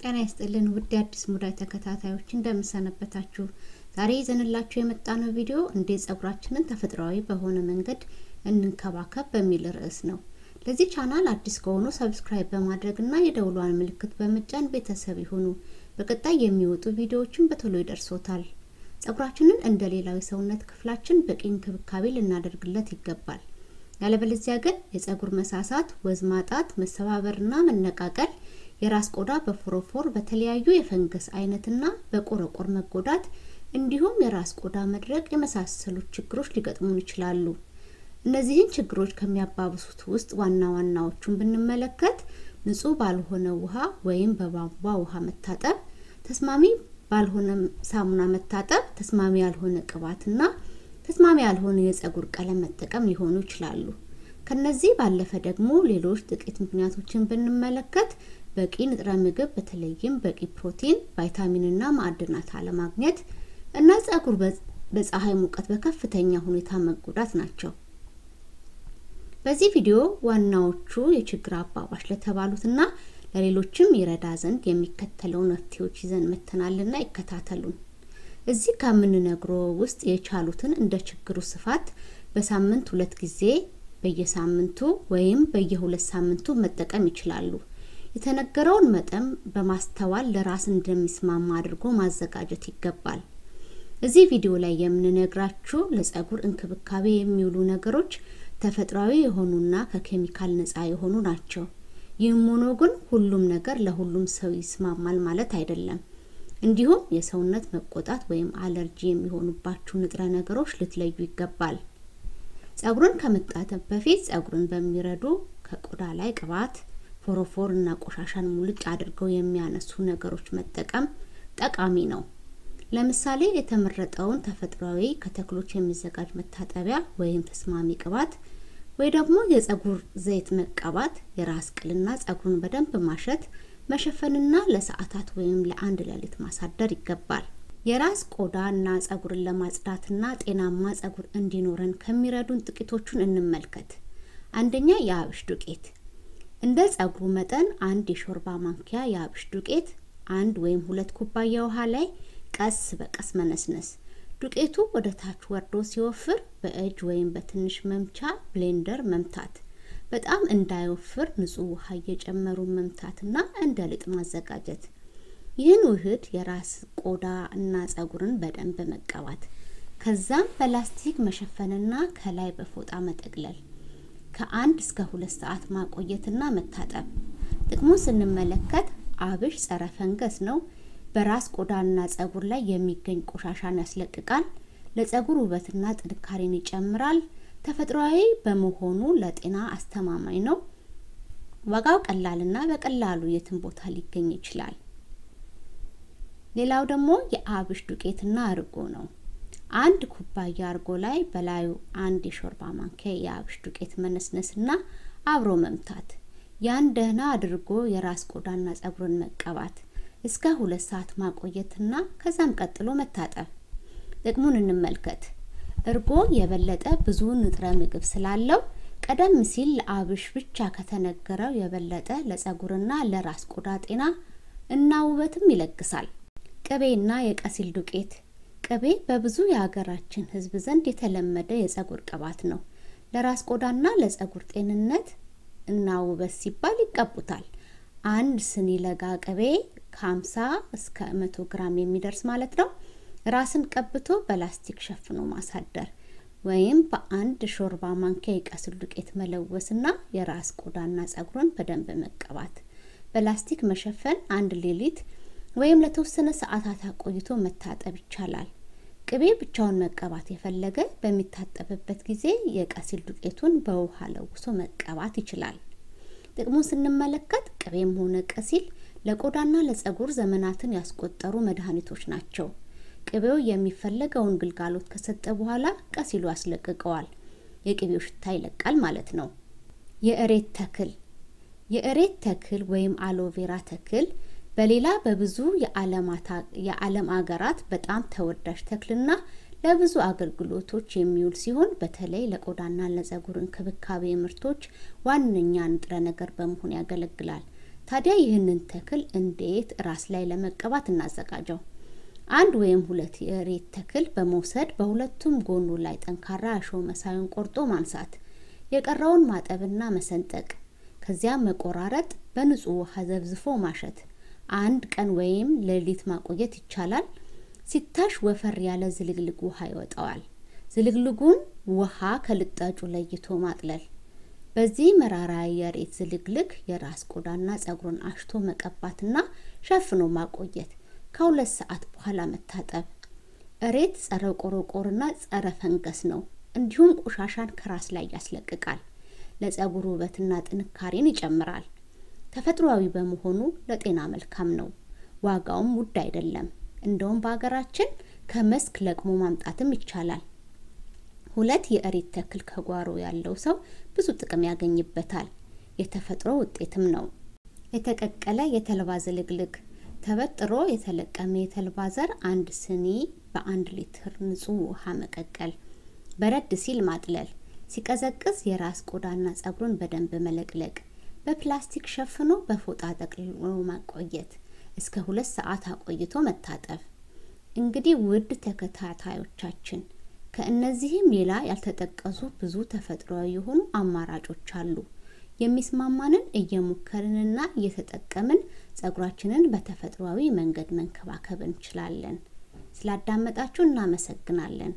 ጤና ይስጥልን ውድ የአዲስ ሙዳይ ተከታታዮች እንደምሰነበታችሁ። ዛሬ ይዘንላችሁ የመጣነው ቪዲዮ እንዴት ጸጉራችንን ተፈጥሯዊ በሆነ መንገድ እንንከባከብ በሚል ርዕስ ነው። ለዚህ ቻናል አዲስ ከሆኑ ሰብስክራይብ በማድረግ እና የደውሏን ምልክት በመጫን ቤተሰብ ይሁኑ። በቀጣይ የሚወጡ ቪዲዮዎችን በቶሎ ይደርሶታል። ጸጉራችንን እንደ ሌላው የሰውነት ክፍላችን በቂ እንክብካቤ ልናደርግለት ይገባል። ያለበለዚያ ግን የጸጉር መሳሳት፣ ወዝ ማጣት፣ መሰባበርና መነቃቀል የራስ ቆዳ በፎሮፎር በተለያዩ የፈንገስ አይነትና በቆረቆር መጎዳት እንዲሁም የራስ ቆዳ መድረቅ የመሳሰሉት ችግሮች ሊገጥሙን ይችላሉ። እነዚህን ችግሮች ከሚያባብሱት ውስጥ ዋና ዋናዎቹን ብንመለከት ንጹህ ባልሆነ ውሃ ወይም በቧንቧ ውሃ መታጠብ፣ ተስማሚ ባልሆነ ሳሙና መታጠብ፣ ተስማሚ ያልሆነ ቅባትና ተስማሚ ያልሆነ የጸጉር ቀለም መጠቀም ሊሆኑ ይችላሉ። ከነዚህ ባለፈ ደግሞ ሌሎች ጥቂት ምክንያቶችን ብንመለከት በቂ ንጥረ ምግብ በተለይም በቂ ፕሮቲን፣ ቫይታሚንና ማዕድናት አለማግኘት እና ጸጉር በፀሐይ ሙቀት በከፍተኛ ሁኔታ መጎዳት ናቸው። በዚህ ቪዲዮ ዋናዎቹ የችግር አባባሽ ለተባሉትና ለሌሎችም ይረዳ ዘንድ የሚከተለው መፍትሄዎች ይዘን መተናልና ይከታተሉን። እዚህ ከምንነግረው ውስጥ የቻሉትን እንደ ችግሩ ስፋት በሳምንት ሁለት ጊዜ በየሳምንቱ ወይም በየሁለት ሳምንቱ መጠቀም ይችላሉ። የተነገረውን መጠን በማስተዋል ለራስ እንደሚስማማ አድርጎ ማዘጋጀት ይገባል። እዚህ ቪዲዮ ላይ የምንነግራችሁ ለጸጉር እንክብካቤ የሚውሉ ነገሮች ተፈጥሯዊ የሆኑና ከኬሚካል ነፃ የሆኑ ናቸው። ይህም ሆኖ ግን ሁሉም ነገር ለሁሉም ሰው ይስማማል ማለት አይደለም። እንዲሁም የሰውነት መቆጣት ወይም አለርጂ የሚሆኑባችሁ ንጥረ ነገሮች ልትለዩ ይገባል። ጸጉርን ከመታጠብ በፊት ጸጉርን በሚረዱ ከቆዳ ላይ ቅባት፣ ፎሮፎር እና ቆሻሻን ሙልጭ አድርገው የሚያነሱ ነገሮች መጠቀም ጠቃሚ ነው። ለምሳሌ የተመረጠውን ተፈጥሯዊ ከተክሎች የሚዘጋጅ መታጠቢያ ወይም ተስማሚ ቅባት ወይ ደግሞ የጸጉር ዘይት መቀባት፣ የራስ ቅልና ጸጉሩን በደንብ ማሸት መሸፈንና ለሰዓታት ወይም ለአንድ ሌሊት ማሳደር ይገባል። የራስ ቆዳ እና ጸጉርን ለማጽዳትና ጤናማ ጸጉር እንዲኖረን ከሚረዱን ጥቂቶቹን እንመልከት። አንደኛ የአብሽ ዱቄት። እንደ ጸጉሩ መጠን አንድ የሾርባ ማንኪያ የአብሽ ዱቄት አንድ ወይም ሁለት ኩባያ ውሃ ላይ ቀስ በቀስ መነስነስ። ዱቄቱ ወደ ታች ወርዶ ሲወፍር በእጅ ወይም በትንሽ መምቻ ብሌንደር መምታት። በጣም እንዳይወፍር ንጹህ ውሃ እየጨመሩ መምታትና እንደ ልጥ ማዘጋጀት። ይህን ውህድ የራስ ቆዳ እና ጸጉርን በደንብ መቀባት። ከዛም በላስቲክ መሸፈንና ከላይ በፎጣ መጠቅለል። ከአንድ እስከ ሁለት ሰዓት ማቆየትና መታጠብ። ጥቅሙን ስንመለከት አብሽ ጸረ ፈንገስ ነው። በራስ ቆዳና ጸጉር ላይ የሚገኝ ቆሻሻን ያስለቅቃል። ለጸጉር ውበትና ጥንካሬን ይጨምራል። ተፈጥሯዊ በመሆኑ ለጤና አስተማማኝ ነው። ዋጋው ቀላልና በቀላሉ የትም ቦታ ሊገኝ ይችላል። ሌላው ደግሞ የአብሽ ዱቄትና እርጎ ነው። አንድ ኩባያ እርጎ ላይ በላዩ አንድ የሾርባ ማንኪያ የአብሽ ዱቄት መነስነስና አብሮ መምታት። ያን ደህና አድርጎ የራስ ቆዳና ጸጉርን መቀባት እስከ ሁለት ሰዓት ማቆየትና ከዛም ቀጥሎ መታጠብ። ጥቅሙን እንመልከት። እርጎ የበለጠ ብዙ ንጥረ ምግብ ስላለው ቀደም ሲል ለአብሽ ብቻ ከተነገረው የበለጠ ለጸጉርና ለራስ ቆዳ ጤና እና ውበትም ይለግሳል። ቅቤና የቀሲል ዱቄት። ቅቤ በብዙ የሀገራችን ሕዝብ ዘንድ የተለመደ የጸጉር ቅባት ነው። ለራስ ቆዳና ለጸጉር ጤንነት እና ውበት ሲባል ይቀቡታል። አንድ ስኒ ለጋ ቅቤ ከ50 እስከ 100 ግራም የሚደርስ ማለት ነው። ራስን ቀብቶ በላስቲክ ሸፍኖ ማሳደር ወይም በአንድ ሾርባ ማንኪያ የቀስል ዱቄት መለወስና የራስ ቆዳና ጸጉርን በደንብ መቀባት። በላስቲክ መሸፈን አንድ ሌሊት ወይም ለተወሰነ ሰዓታት አቆይቶ መታጠብ ይቻላል። ቅቤ ብቻውን መቀባት የፈለገ በሚታጠብበት ጊዜ የቀሲል ዱቄቱን በውሃ ለውሶ መቀባት ይችላል። ጥቅሙን ስንመለከት ቅቤም ሆነ ቀሲል ለቆዳና ለጸጉር ዘመናትን ያስቆጠሩ መድኃኒቶች ናቸው። ቅቤው የሚፈለገውን ግልጋሎት ከሰጠ በኋላ ቀሲሉ ያስለቅቀዋል። የቅቤው ሽታ ይለቃል ማለት ነው። የእሬት ተክል የእሬት ተክል ወይም አሎቬራ ተክል በሌላ በብዙ የዓለም አገራት በጣም ተወዳጅ ተክልና ለብዙ አገልግሎቶች የሚውል ሲሆን በተለይ ለቆዳና ለጸጉር እንክብካቤ ምርቶች ዋነኛ ንጥረ ነገር በመሆን ያገለግላል። ታዲያ ይህንን ተክል እንዴት ራስ ላይ ለመቀባት እናዘጋጀው? አንድ ወይም ሁለት የእሬት ተክል በመውሰድ በሁለቱም ጎኑ ላይ ጠንካራ እሾህ መሳዩን ቆርጦ ማንሳት፣ የቀረውን ማጠብና መሰንጠቅ፣ ከዚያም መቆራረጥ፣ በንጹህ ውሃ ዘብዝፎ ማሸት። አንድ ቀን ወይም ሌሊት ማቆየት ይቻላል። ሲታሽ ወፈር ያለ ዝልግልግ ውሃ ይወጣዋል። ዝልግልጉን ውሃ ከልጣጩ ለይቶ ማጥለል። በዚህ መራራ የእሬት ዝልግልግ የራስ ቆዳና ጸጉሩን አሽቶ መቀባትና ሸፍኖ ማቆየት። ከሁለት ሰዓት በኋላ መታጠብ። እሬት ጸረ ቆረቆርና ጸረ ፈንገስ ነው። እንዲሁም ቆሻሻን ከራስ ላይ ያስለቅቃል። ለጸጉር ውበትና ጥንካሬን ይጨምራል። ተፈጥሯዊ በመሆኑ ለጤና መልካም ነው። ዋጋውም ውድ አይደለም። እንደውም በሀገራችን ከመስክ ለቅሞ ማምጣትም ይቻላል። ሁለት የእሬት ተክል ከጓሮ ያለው ሰው ብዙ ጥቅም ያገኝበታል። የተፈጥሮ ውጤትም ነው። የተቀቀለ የተልባ ዝልግልግ ተበጥሮ የተለቀመ የተልባ ዘር አንድ ስኒ በአንድ ሊትር ንጹህ ውሃ መቀቀል፣ በረድ ሲል ማጥለል፣ ሲቀዘቅዝ የራስ ቆዳና ጸጉሩን በደንብ መለቅለቅ፣ በፕላስቲክ ሸፍኖ በፎጣ ጠቅልሎ ማቆየት፣ እስከ ሁለት ሰዓት አቆይቶ መታጠብ። እንግዲህ ውድ ተከታታዮቻችን ከእነዚህም ሌላ ያልተጠቀሱ ብዙ ተፈጥሯዊ የሆኑ አማራጮች አሉ። የሚስማማንን እየሞከርንና እየተጠቀምን ጸጉራችንን በተፈጥሯዊ መንገድ መንከባከብ እንችላለን። ስላዳመጣችሁ እናመሰግናለን።